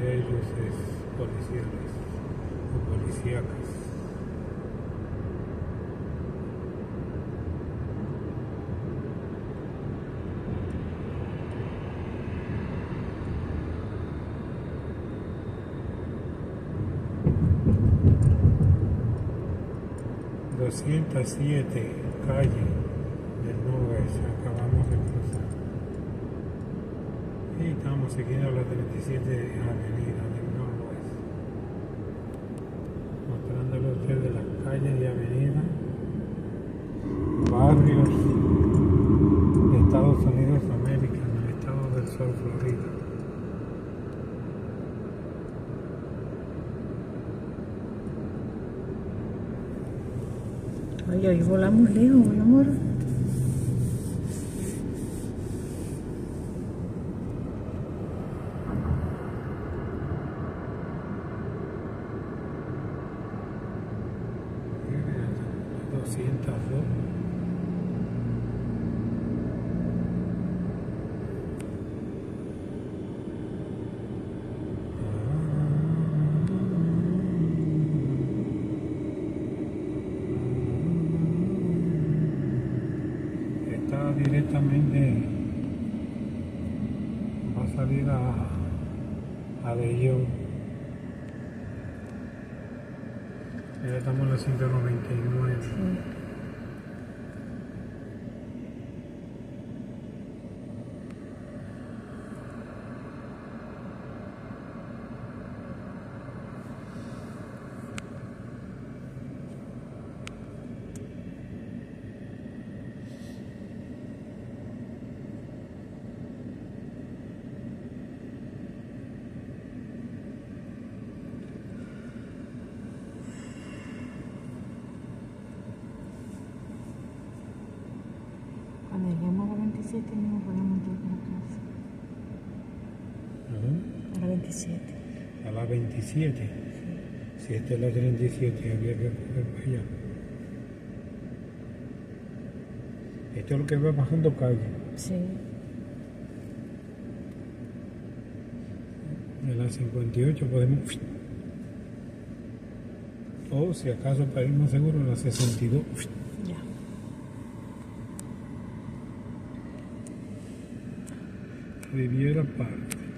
luces policiales o policíacas. Siete calle del noroeste acabamos de cruzar y estamos siguiendo la 37 avenida del noroeste mostrándole a avenidas barrios de Estados Unidos de América en el estado del sur Florida Oye, hoy volamos lejos, mi amor. Doscientos dos está directamente va a salir a, a ya estamos en la 199 Cuando lleguemos a la 27, nos podemos ir a casa. Ujú. A la 27. a la 27 si esta es la 37 había que coger para allá esto es lo que va bajando calle Sí. en la 58 podemos o si acaso para ir más seguro en la 62 Ya. Riviera Park